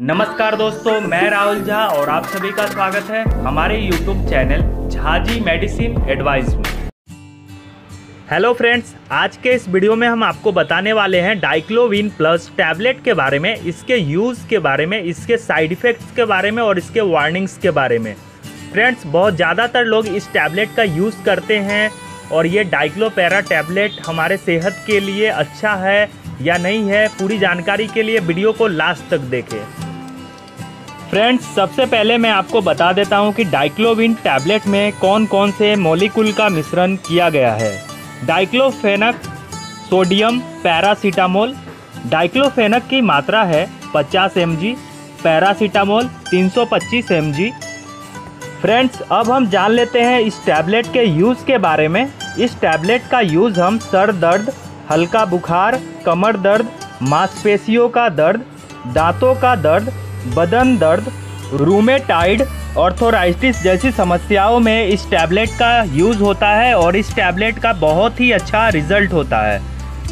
नमस्कार दोस्तों, मैं राहुल झा और आप सभी का स्वागत है हमारे YouTube channel Jhaji medicine advice में। हेलो फ्रेंड्स आज के इस वीडियो में हम आपको बताने वाले हैं डाइक्लोविन प्लस टैबलेट के बारे में, इसके यूज़ के बारे में, इसके साइड इफ़ेक्ट्स के बारे में और इसके वार्निंग्स के बारे में। फ्रेंड्स बहुत ज़्यादातर लोग इस टैबलेट का यूज़ करते हैं और ये डाइक्लोपेरा टैबलेट हमारे सेहत के लिए अच्छा है या नहीं है, पूरी जानकारी के लिए वीडियो को लास्ट तक देखें। फ्रेंड्स सबसे पहले मैं आपको बता देता हूँ कि डाइक्लोविन टैबलेट में कौन कौन से मोलिकुल का मिश्रण किया गया है। डाइक्लोफेनक सोडियम पैरासीटामोल डाइक्लोफेनक की मात्रा है 50 M G paracetamol 325 M friends अब हम जान लेते हैं इस टैबलेट के यूज़ के बारे में। इस टैबलेट का यूज़ हम सर दर्द, हल्का बुखार, कमर दर्द, मांसपेशियों का दर्द, दांतों का दर्द बदन, दर्द रूमेटाइड ऑर्थोराइटिस जैसी समस्याओं में इस टैबलेट का यूज़ होता है और इस टैबलेट का बहुत ही अच्छा रिज़ल्ट होता है।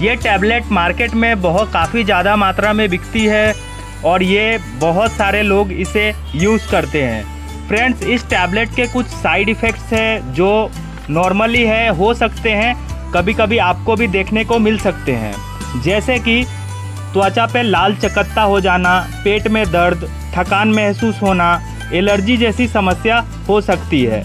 ये टैबलेट मार्केट में बहुत, काफ़ी ज़्यादा मात्रा में बिकती है और ये बहुत सारे लोग इसे यूज़ करते हैं। फ्रेंड्स इस टैबलेट के कुछ साइड इफ़ेक्ट्स हैं जो नॉर्मली है, हो सकते हैं कभी कभी आपको भी देखने को मिल सकते हैं। जैसे कि त्वचा पे लाल चकत्ता हो जाना, पेट में दर्द, थकान महसूस होना, एलर्जी जैसी समस्या हो सकती है।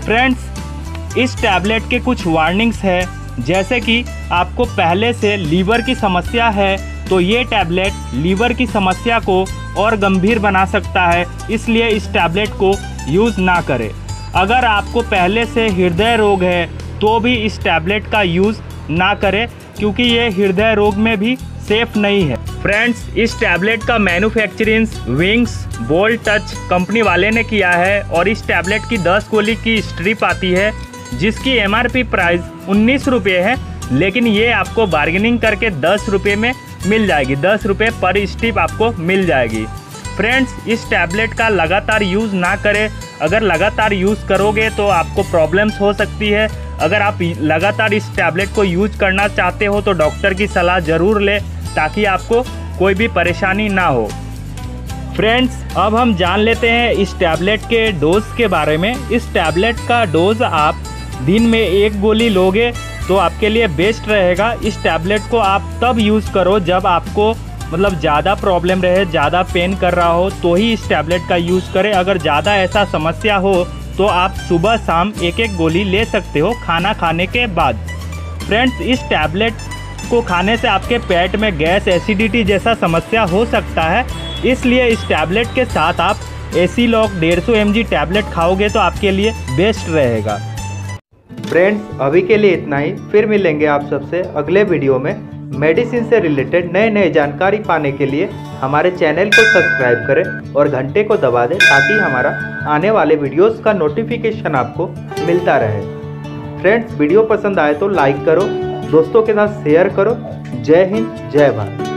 फ्रेंड्स, इस टैबलेट के कुछ वार्निंग्स है, जैसे कि आपको पहले से लीवर की समस्या है तो ये टैबलेट लीवर की समस्या को और गंभीर बना सकता है, इसलिए इस टैबलेट को यूज़ ना करें। अगर आपको पहले से हृदय रोग है तो भी इस टैबलेट का यूज़ ना करें क्योंकि ये हृदय रोग में भी सेफ़ नहीं है। फ्रेंड्स इस टैबलेट का मैन्युफैक्चरिंग विंग्स बोल्ट टच कंपनी वाले ने किया है और इस टैबलेट की 10 गोली की स्ट्रिप आती है, जिसकी एमआरपी प्राइस उन्नीस रुपये है, लेकिन ये आपको बार्गेनिंग करके दस रुपये में मिल जाएगी। दस रुपये पर स्ट्रिप आपको मिल जाएगी। फ्रेंड्स इस टैबलेट का लगातार यूज़ ना करें। अगर लगातार यूज़ करोगे तो आपको प्रॉब्लम्स हो सकती है। अगर आप लगातार इस टैबलेट को यूज़ करना चाहते हो तो डॉक्टर की सलाह ज़रूर लें ताकि आपको कोई भी परेशानी ना हो। फ्रेंड्स अब हम जान लेते हैं इस टैबलेट के डोज के बारे में। इस टैबलेट का डोज आप दिन में एक गोली लोगे तो आपके लिए बेस्ट रहेगा। इस टैबलेट को आप तब यूज़ करो जब आपको मतलब ज़्यादा प्रॉब्लम रहे, ज़्यादा पेन कर रहा हो तो ही इस टैबलेट का यूज़ करें। अगर ज़्यादा ऐसा समस्या हो तो आप सुबह शाम एक एक गोली ले सकते हो खाना खाने के बाद। फ्रेंड्स, इस टैबलेट को खाने से आपके पेट में गैस एसिडिटी जैसा समस्या हो सकता है। इसलिए इस टैबलेट के साथ आप एसी लॉक डेढ़ सौ एम टैबलेट खाओगे तो आपके लिए बेस्ट रहेगा। फ्रेंड्स, अभी के लिए इतना ही। फिर मिलेंगे आप सबसे अगले वीडियो में। मेडिसिन से रिलेटेड नए नए जानकारी पाने के लिए हमारे चैनल को सब्सक्राइब करें और घंटे को दबा दें ताकि हमारा आने वाले वीडियोस का नोटिफिकेशन आपको मिलता रहे। फ्रेंड्स, वीडियो पसंद आए तो लाइक करो, दोस्तों के साथ शेयर करो। जय हिंद, जय भारत।